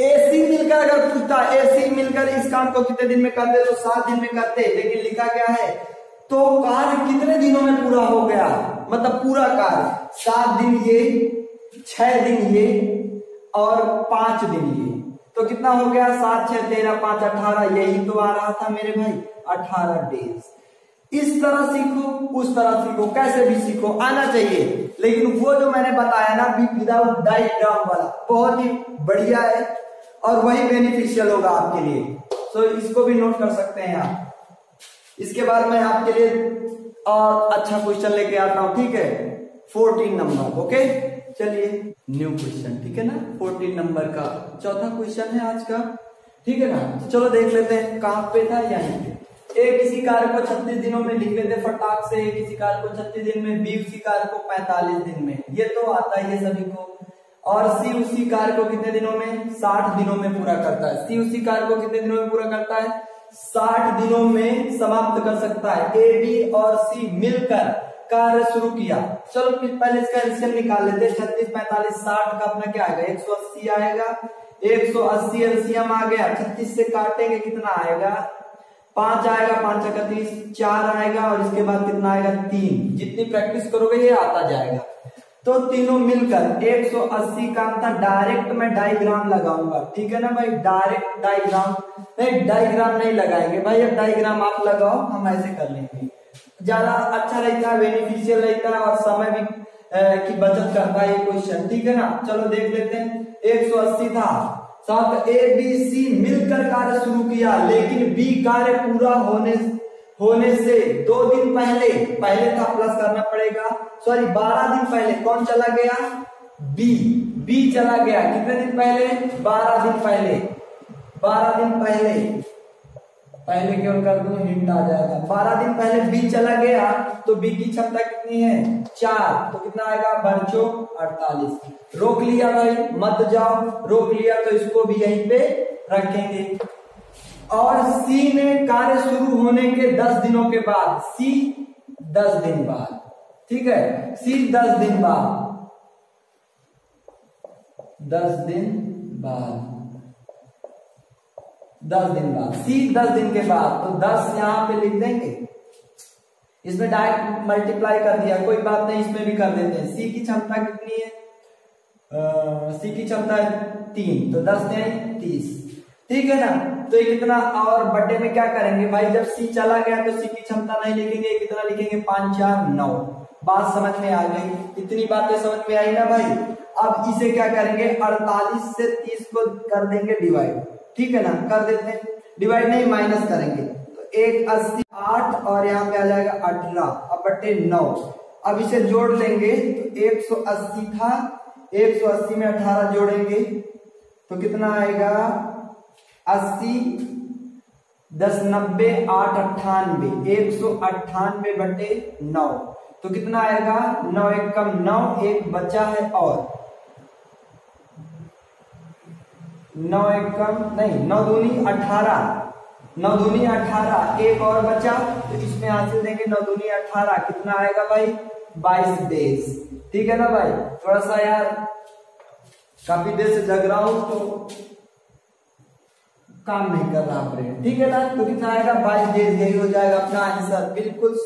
एसी मिलकर अगर पूछता एसी मिलकर इस काम को कितने दिन में करते? तो सात दिन में करते। लेकिन लिखा क्या है? तो कार्य कितने दिनों में पूरा हो गया? मतलब पूरा कार्य। सात दिन ये, छह दिन ये, और पाँच दिन ये। तो कितना हो गया? सात, छह, तेरह, पाँच, अठारह, यही तो आ रहा था मेरे भाई। अठारह डेज़ इस तरह सीखो, उस तरह सीखो। कैसे भी सीखो, आना चाहिए। लेकिन वो जो मैंने बताया ना बी विदाउट डाइग्राम वाला, बहुत ही बढ़िया है, और वही बेनिफिशियल होगा आपके लिए। तो इसको भी नोट कर सकते हैं आप। इसके बाद मैं आपके लिए और अच्छा क्वेश्चन लेके आता हूँ, ठीक है? फोर्टीन नंबर ओके चलिए न्यू क्वेश्चन ठीक है ना? फोर्टीन नंबर का चौथा क्वेश्चन है आज का, ठीक है ना? तो चलो देख लेते हैं कहाँ पे था यहीं पे ए किसी कार्य को 36 दिनों में लिख लेते फटाक से ए किसी कार्य को 36 दिन में बी उसी कार्य को 45 दिन में। ये तो आता ही है सभी को। और सी उसी कार्य को कितने दिनों में? साठ दिनों में पूरा करता है। सी उसी कार्य को कितने दिनों में पूरा करता है? साठ दिनों में समाप्त कर सकता है। ए बी और सी मिलकर कार्य शुरू किया। चलो पहले इसका एल्सियम निकाल लेते हैं। छत्तीस, पैंतालीस, साठ का अपना क्या आएगा एक सौ अस्सी आएगा। एक सौ अस्सी एल्सियम आ गया। छत्तीस से काटेंगे कितना आएगा? पाँच आएगा, पाँच इकतीस चार आएगा और इसके बाद कितना आएगा? तीन। जितनी प्रैक्टिस करोगे, ये आता जाएगा। तो तीनों मिलकर 180 का था डायरेक्ट मैं डायग्राम लगाऊँगा। ठीक है ना भाई? डायरेक्ट डायग्राम नहीं डायग्राम नहीं लगाएँगे। भाई, अब डायग्राम आप लगाओ, हम ऐसे कर लेंगे। ज़्यादा अच्छा रहता है बेनिफिशियल रहता है और समय भी की बचत करता है क्वेश्चन ठीक है ना? चलो देख लेते हैं। 180 था। साथ ए बी सी मिलकर कार्य शुरू किया, लेकिन बी कार्य पूरा होने होने से दो दिन पहले पहले था प्लस करना पड़ेगा। सॉरी बारह दिन पहले कौन चला गया? बी बी चला गया। कितने दिन पहले? बारह दिन पहले। बारह दिन पहले। पहले केवल कर दू? हिंट आ जाएगा। बारह दिन पहले बी चला गया तो बी की क्षमता कितनी है? चार। तो कितना आएगा? बर्चो अड़तालीस। रोक लिया भाई, मत जाओ। रोक लिया तो इसको भी यहीं पे रखेंगे। और सी ने कार्य शुरू होने के दस दिनों के बाद, सी दस दिन बाद, ठीक है? सी दस दिन बाद। दस दिन बाद। दस दिन बाद। सी दस दिन के बाद तो दस यहाँ पे लिख देंगे। इसमें डायरेक्ट मल्टीप्लाई कर दिया, कोई बात नहीं, इसमें भी कर देते हैं। सी की क्षमता कितनी है? सी की क्षमता है तीन तो दस ने तीस। ठीक है ना? तो ये कितना और बर्थडे में क्या करेंगे? भाई जब सी चला गया तो सी की क्षमता नहीं लिखेंगे कितना लिखेंगे पाँच, चार, नौ। बात समझ में आ गई? इतनी बातें समझ में आई ना भाई? अब इसे क्या करेंगे? अड़तालीस से तीस को कर देंगे डिवाइड ठीक है ना? कर देते हैं। डिवाइड नहीं माइनस करेंगे। तो एक अस्सी, आठ और यहाँ पे आ जाएगा अठारह, अब बट्टे नौ। अब इसे जोड़ लेंगे तो एक सौ अस्सी था। एक सौ अस्सी में अठारह जोड़ेंगे तो कितना आएगा? अस्सी दस नब्बे आठ अट्ठानबे एक सौ अट्ठानबे बटे नौ। तो कितना आएगा? नौ एक कम नौ, एक बचा है और। नौ एक कम, नहीं, नौ दूनी अठारह। नौ दूनी अठारह, एक और बचा तो इसमें आंसर देंगे नौ दूनी अठारह। कितना आएगा भाई? बाईस देश। ठीक है ना भाई? थोड़ा सा यार, काफ़ी देर से जग रहा हूँ तो काम नहीं कर रहा ब्रेन ठीक है ना? तो कितना आएगा? बाईस डेज़ यही हो जाएगा अपना आंसर। बिल्कुल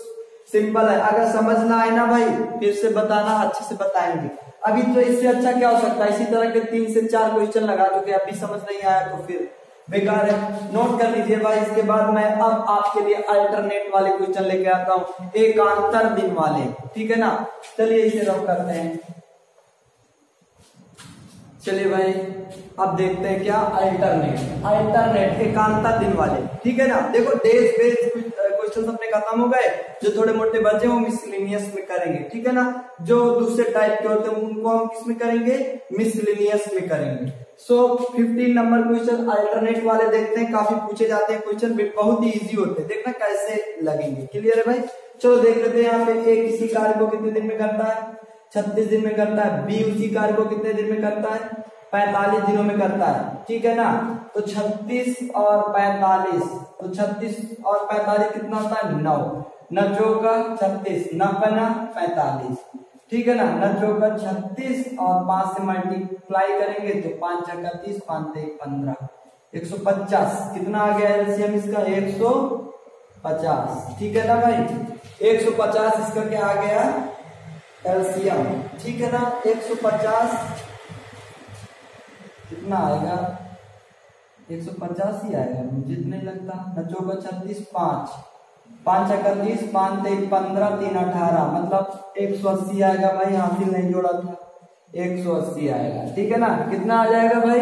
सिंपल है। अगर समझ ना आए ना भाई, फिर से बताना, अच्छे से बताएँगे। अभी तो इससे अच्छा क्या हो सकता है? इसी तरह के तीन से चार क्वेश्चन लगा चुके अभी समझ नहीं आया तो फिर बेकार है। नोट कर लीजिए भाई, इसके बाद मैं अब आपके लिए अल्टरनेट वाले क्वेश्चन लेके आता हूँ। एकांतर दिन वाले। ठीक है ना? चलिए इसे रब करते हैं। चलिए भाई, अब देखते हैं क्या अल्टरनेट अल्टरनेट एकांता दिन वाले। ठीक है ना? देखो डेज़ बेस क्वेश्चन अपने खत्म हो गए। जो थोड़े मोटे बचे वो मिसलिनियस में करेंगे। ठीक है ना? जो दूसरे टाइप के होते हैं, उनको हम किसमें करेंगे? मिसलिनियस में करेंगे। सो 15 नंबर क्वेश्चन अल्टरनेट वाले देखते हैं। काफ़ी पूछे जाते हैं क्वेश्चन बहुत ही इजी होते हैं। देखना कैसे लगेंगे। क्लियर है भाई? चलो, देख लेते हैं यहाँ पे ए किसी कार्य को कितने दिन में करता है? छत्तीस दिन में करता है, बी उसी कार्य को कितने दिन में करता है? पैतालीस दिनों में करता है। ठीक है ना? तो छत्तीस और पैतालीस तो छत्तीस और पैतालीस कितना होता है? नौ। नौ का छत्तीस नब्बे पैतालीस। ठीक है ना? नौ का छत्तीस और पाँच से मल्टीप्लाई करेंगे तो पाँच इकतीस पाँच एक पंद्रह। एक सौ पचास, कितना आ गया एलसीएम इसका? एक सौ पचास। ठीक है ना भाई? एक सौ पचास इसका क्या आ गया? एलसीएम ठीक है ना? 150 कितना आएगा? 150 ही आएगा। मुझे नहीं लगता। न चौका छत्तीस, पाँच। पाँच इकतीस, पाँच एक पंद्रह, तीन अठारह। मतलब एक सौ अस्सी आएगा भाई। हासिल नहीं जोड़ा था। एक सौ अस्सी आएगा। ठीक है ना? कितना आ जाएगा भाई?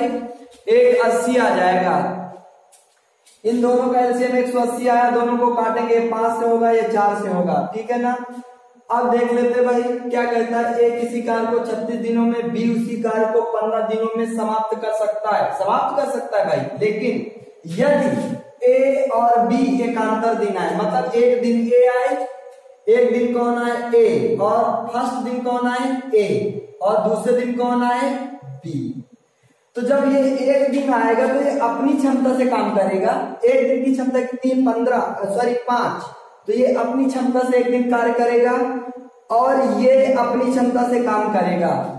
एक अस्सी आ जाएगा। इन दोनों का एलसीएम एक सौ अस्सी आया। दोनों को काटेंगे। पाँच से होगा, या चार से होगा। ठीक है ना? अब देख लेते भाई, क्या कहता है? ए किसी कार को 36 दिनों में बी उसी कार को 15 दिनों में समाप्त कर सकता है। समाप्त कर सकता है भाई। लेकिन यदि ए और बी एकांतर दिन आए मतलब एक दिन ए आए, एक दिन कौन आए? ए और फ़र्स्ट दिन कौन आए? ए और दूसरे दिन कौन आए? बी तो जब ये एक दिन आएगा तो ये अपनी क्षमता से काम करेगा। एक दिन की क्षमता कितनी पंद्रह सॉरी पाँच। तो ये अपनी क्षमता से एक दिन कार्य करेगा। और ये अपनी क्षमता से काम करेगा।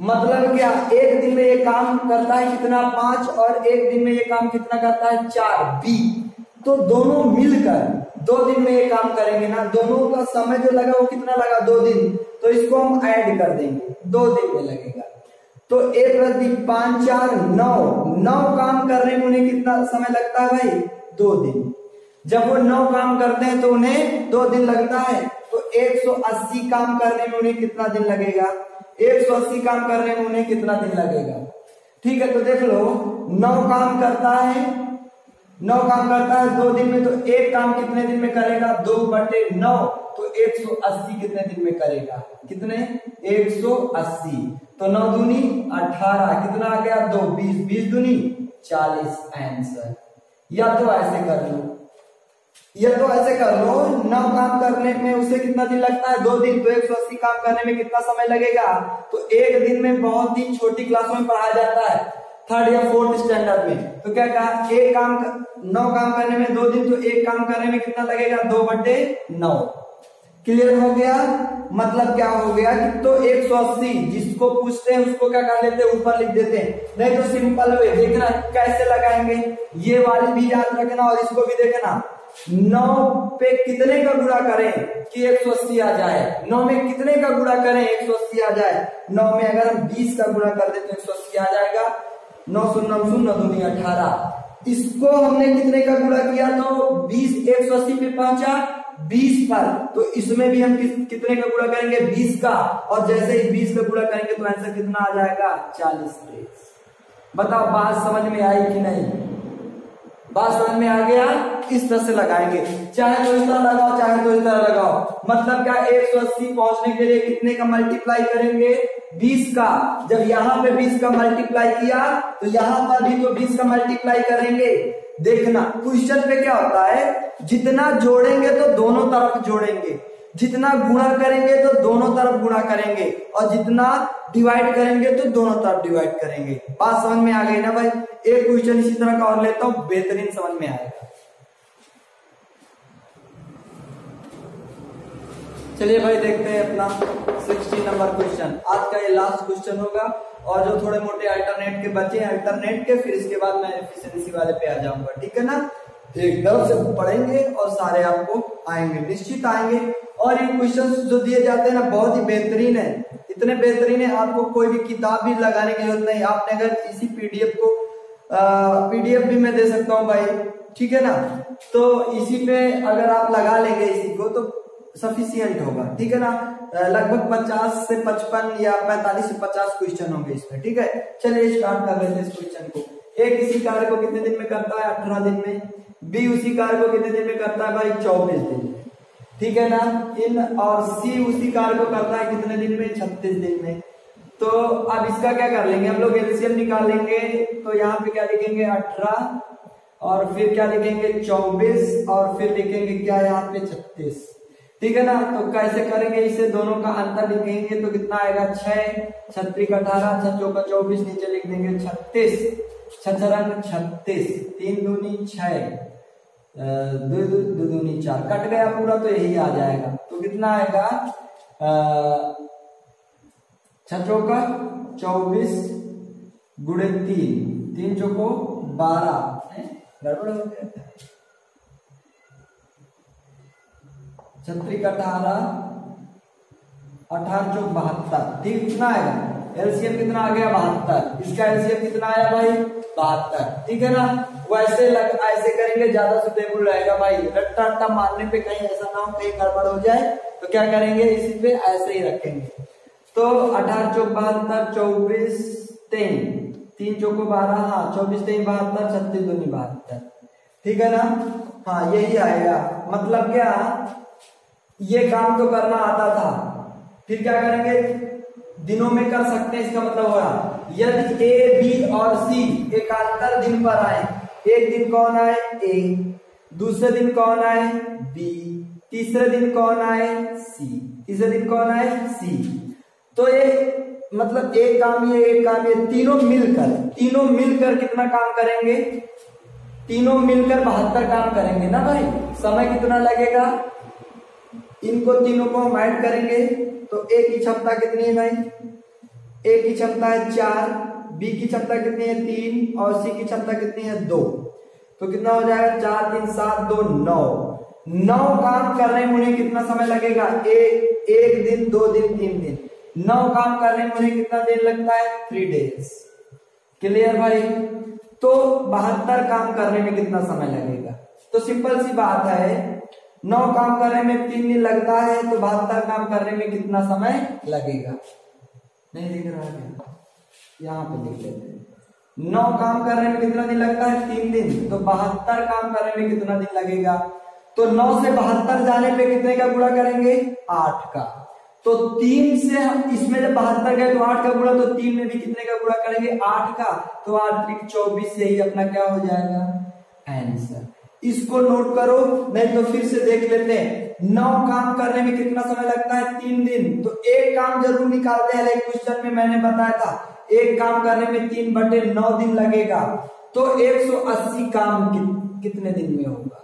मतलब क्या, एक दिन में ये काम करता है कितना? पाँच और एक दिन में ये काम कितना करता है? चार, बी। तो दोनों मिलकर दो दिन में ये काम करेंगे ना? दोनों का समय जो लगा वो कितना लगा? दो दिन। तो इसको हम ऐड कर देंगे। दो दिन में लगेगा। तो ए प्लस बी, पाँच, चार, नौ। नौ काम करने में उन्हें कितना समय लगता है भाई? दो दिन। जब वो नौ काम करते हैं तो उन्हें दो दिन लगता है। तो 180 काम करने में उन्हें कितना दिन लगेगा? 180 काम करने में उन्हें कितना दिन लगेगा? ठीक है तो देख लो, नौ काम करता है, नौ काम करता है दो दिन में तो एक काम कितने दिन में करेगा? दो बटे नौ तो 180 कितने दिन में करेगा? कितने? 180 तो नौ दूनी अठारह, कितना आ गया? दो, बीस बीस दूनी चालीस, आंसर। या तो ऐसे कर लो। ये तो ऐसे कर लो नौ काम करने में उसे कितना दिन लगता है? दो दिन तो एक सौ अस्सी काम करने में कितना समय लगेगा? तो एक दिन में बहुत ही छोटी क्लासों में पढ़ाया जाता है थर्ड या फोर्थ स्टैंडर्ड में। तो क्या कहा? एक काम नौ काम करने में दो दिन तो एक काम करने में कितना लगेगा? दो बटे नौ। क्लियर हो गया? मतलब क्या हो गया कि तो 180 जिसको पूछते हैं उसको क्या कर लेते हैं? ऊपर लिख देते हैं। नहीं तो सिंपल वे देखना कैसे लगाएँगे? ये वाली भी याद रखना और इसको भी देखना। नौ पे कितने का गुणा करें कि एक सौ अस्सी आ जाए? नौ में कितने का गुणा करें एक सौ अस्सी आ जाए? नौ में अगर हम बीस का गुणा कर दे तो एक सौ अस्सी आ जाएगा। नौ सौ शून्य शून्य दुनिया अठारह। इसको हमने कितने का गुणा किया? तो बीस एक सौ अस्सी पे पहुँचा, बीस पर। तो इसमें भी हम कितने का गुणा करेंगे? बीस का। और जैसे ही बीस का गुणा करेंगे तो आंसर कितना आ जाएगा? चालीस बताओ बात समझ में आई कि नहीं? बात समझ में आ गया इस तरह से लगाएँगे? चाहे तो इस तरह लगाओ, चाहे तो इस तरह लगाओ। मतलब क्या एक सौ अस्सी पहुँचने के लिए कितने का मल्टीप्लाई करेंगे? बीस का। जब यहाँ पे बीस का मल्टीप्लाई किया तो यहाँ पर भी तो बीस का मल्टीप्लाई करेंगे। देखना, क्वेश्चन पे क्या होता है? जितना जोड़ेंगे तो दोनों तरफ़ जोड़ेंगे। जितना गुणा करेंगे तो दोनों तरफ़ गुणा करेंगे और जितना डिवाइड करेंगे तो दोनों तरफ़ डिवाइड करेंगे। बात समझ में आ गई ना भाई? एक क्वेश्चन इसी तरह का और लेता हूँ, बेहतरीन समझ में आएगा चलिए भाई, देखते हैं अपना सिक्सटी नंबर क्वेश्चन आज का ये लास्ट क्वेश्चन होगा और जो थोड़े मोटे अल्टरनेट के बचे हैं अल्टरनेट के, फिर इसके बाद मैं एफिशिएंसी वाले पे आ जाऊँगा। ठीक है ना? एक तरफ़ से पढ़ेंगे और सारे आपको आएँगे, निश्चित आएँगे। और ये क्वेश्चन जो दिए जाते हैं ना, बहुत ही बेहतरीन है। इतने बेहतरीन है, आपको कोई भी किताब भी लगाने की ज़रूरत नहीं। आपने अगर इसी पीडीएफ को पीडीएफ भी मैं दे सकता हूँ भाई, ठीक है ना? तो इसी पे अगर आप लगा लेंगे इसी को तो सफिशियंट होगा, ठीक है ना? लगभग 50 से 55 या 45 से 50 क्वेश्चन होंगे इसमें, ठीक है? चलिए स्टार्ट कर लेते हैं इस क्वेश्चन को। एक किसी कार्य को कितने दिन में करता है? अठारह दिन में। बी उसी कार्य को कितने दिन में करता है भाई चौबीस दिन। में ठीक है ना? इन और सी उसी कार्य को करता है कितने दिन में? छत्तीस दिन में। तो अब इसका क्या कर लेंगे? हम लोग एलसीएम निकालेंगे तो यहाँ पे क्या लिखेंगे? अठारह। और फिर क्या लिखेंगे? चौबीस। और फिर लिखेंगे क्या? यहाँ पे छत्तीस। ठीक है ना? तो कैसे करेंगे? इसे दोनों का अंतर लिखेंगे तो कितना आएगा? छह। छत्तीस अठारह, छह चौका चौबीस, नीचे लिख देंगे छत्तीस। छरंग छत्तीस, तीन दूनी छह दो दूनी चार। कट गया पूरा तो यही आ जाएगा। तो कितना आएगा? छो का चौबीस गुड़े तीन। तीन चौको बारह गड़बड़ हो गया। छत्री का अठारह अठारह चौक बहत्तर। ठीक कितना आएगा? एलसीएम कितना आ गया? बहत्तर। इसका एलसीएम कितना आया भाई? बहत्तर ठीक है ना? वैसे लग, ऐसे करेंगे, ज़्यादा सुटेबल रहेगा भाई। रट्टा रट्टा मारने पे कहीं ऐसा ना हो, कहीं गड़बड़ हो जाए तो क्या करेंगे? इसी पे ऐसे ही रखेंगे। तो अठारह चौक बहत्तर, चौबीस तीन तीन चौको बारह हाँ चौबीस तीन बहत्तर, छत्तीस दूनी बहत्तर। ठीक है ना? हाँ यही आएगा। मतलब क्या? ये काम तो करना आता था। फिर क्या करेंगे? दिनों में कर सकते हैं, इसका मतलब हो रहा यदि ए बी और सी एकांतर दिन पर आए, एक दिन कौन आए? ए दूसरे दिन कौन आए? बी तीसरे दिन कौन आए? सी तीसरे दिन कौन आए? सी तो ये मतलब एक काम ये एक काम ये, तीनों मिलकर तीनों मिलकर कितना काम करेंगे? तीनों मिलकर बहत्तर काम करेंगे ना भाई? समय कितना लगेगा? इनको तीनों को हम ऐड करेंगे तो ए की क्षमता कितनी है भाई? ए की क्षमता है चार बी की क्षमता कितनी है तीन और सी की क्षमता कितनी है दो। तो कितना हो जाएगा? चार, तीन, सात, दो, नौ। नौ काम करने में उन्हें कितना समय लगेगा? एक एक दिन, दो दिन, तीन दिन। नौ काम करने में उन्हें कितना दिन लगता है? थ्री डेज़ क्लियर भाई? तो बहत्तर काम करने में कितना समय लगेगा? तो सिंपल सी बात है नौ काम करने में तीन दिन लगता है तो बहत्तर काम करने में कितना समय लगेगा? नहीं दिख रहा है। यहाँ पे लिख लेते नौ काम करने में कितना दिन लगता है? तीन दिन। तो बहत्तर काम करने में कितना दिन लगेगा? तो नौ से बहत्तर जाने पे कितने का गुणा करेंगे? आठ का। तो तीन से हम इसमें जब बहत्तर गए तो आठ का गुणा तो तीन में भी कितने का गुणा करेंगे? आठ का। तो आठ चौबीस से ही अपना क्या हो जाएगा? आंसर इसको नोट करो नहीं तो फिर से देख लेते हैं। नौ काम करने में कितना समय लगता है? तीन दिन। तो एक काम ज़रूर निकालते हैं क्वेश्चन में मैंने बताया था। एक काम करने में तीन बटे नौ दिन लगेगा। तो 180 काम कि, कितने दिन में होगा?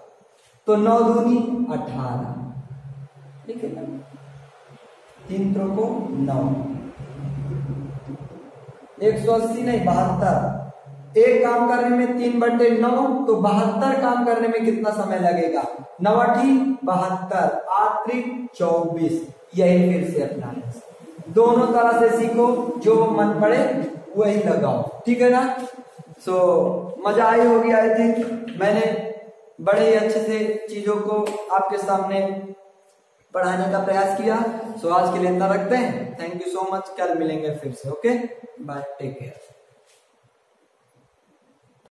तो नौ दूनी अठारह। ठीक है ना? तीन को नौ। एक सौ अस्सी नहीं बहत्तर। एक काम करने में तीन बटे नौ तो बहत्तर काम करने में कितना समय लगेगा? नवाठी बहत्तर आत्रिक चौबीस। यही फिर से अपना दोनों तरह से सीखो जो मन पड़े वही लगाओ। ठीक है ना? सो so, मज़ा आई होगी आई थिंक मैंने बड़े ही अच्छे से चीज़ों को आपके सामने पढ़ाने का प्रयास किया। सो so, आज के लिए इतना रखते हैं। थैंक यू सो मच कल मिलेंगे फिर से ओके बाय टेक केयर